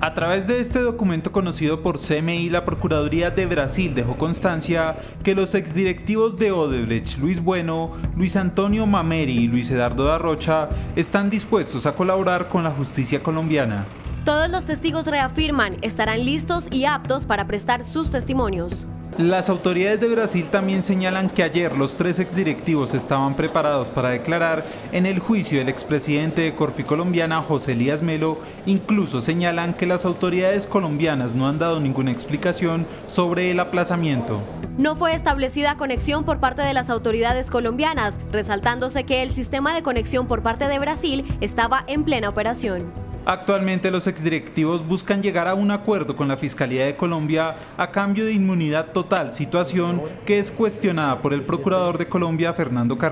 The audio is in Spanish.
A través de este documento conocido por CMI, la Procuraduría de Brasil dejó constancia que los exdirectivos de Odebrecht, Luis Bueno, Luis Antonio Mameri y Luis Eduardo Darrocha, están dispuestos a colaborar con la justicia colombiana. Todos los testigos reafirman estarán listos y aptos para prestar sus testimonios. Las autoridades de Brasil también señalan que ayer los tres exdirectivos estaban preparados para declarar en el juicio del expresidente de Corfi colombiana José Elías Melo. Incluso señalan que las autoridades colombianas no han dado ninguna explicación sobre el aplazamiento. No fue establecida conexión por parte de las autoridades colombianas, resaltándose que el sistema de conexión por parte de Brasil estaba en plena operación. Actualmente los exdirectivos buscan llegar a un acuerdo con la Fiscalía de Colombia a cambio de inmunidad total, situación que es cuestionada por el Procurador de Colombia, Fernando Carrera.